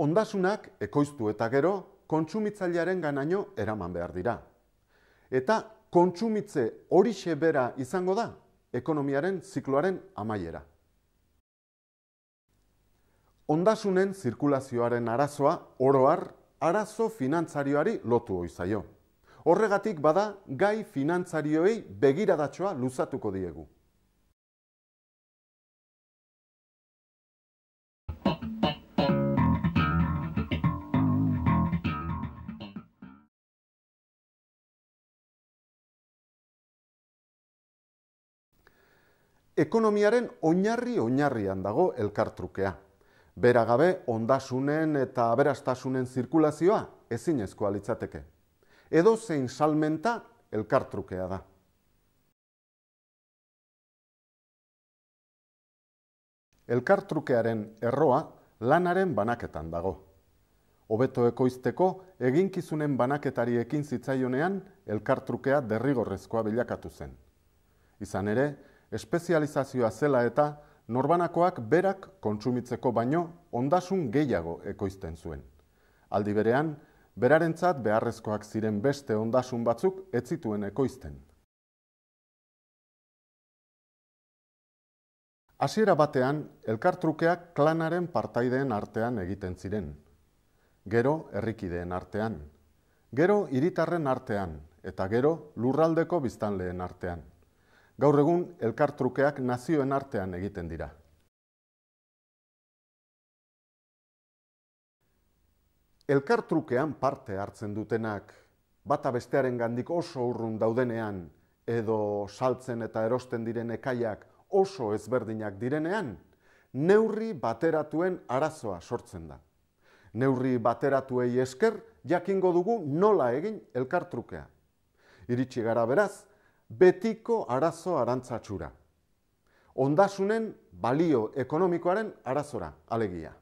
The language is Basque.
Ondasunak ekoiztu eta gero kontsumitzailearen ganaino eraman behar dira. Eta kontsumitze horixe bera izango da ekonomiaren zikloaren amaiera. Ondasunen zirkulazioaren arazoa oroar arazo finantzarioari lotu hoi zaio. Horregatik bada gai finantzarioei begiradatxoa luzatuko diegu. Ekonomiaren oinarri oinarrian dago elkartrukea. Bera gabe ondasunen eta aberastasunen zirkulazioa ezinezkoa litzateke. Edo zein salmenta elkartrukea da. Elkartrukearen erroa lanaren banaketan dago. Hobeto ekoizteko eginkizunen banaketari ekin zitzaionean elkartrukea derrigorrezkoa bilakatu zen. Izan ere, espezializazioa zela eta norbanakoak berak kontsumitzeko baino ondasun gehiago ekoizten zuen. Aldi berean, berarentzat beharrezkoak ziren beste ondasun batzuk ez zituen ekoizten. Hasiera batean, elkartrukeak klanaren partaideen artean egiten ziren. Gero, herrikideen artean. Gero, hiritarren artean, eta gero, lurraldeko biztanleen artean. Gaur egun elkartrukeak nazioen artean egiten dira. Elkartrukean parte hartzen dutenak bata bestearen gandik oso urrun daudenean edo saltzen eta erosten diren ekaiak oso ezberdinak direnean, neurri bateratuen arazoa sortzen da. Neurri bateratuei esker jakingo dugu nola egin elkartrukea. Iritsi gara beraz, betiko arazo arantzatxura. Ondasunen balio ekonomikoaren arazora, alegia.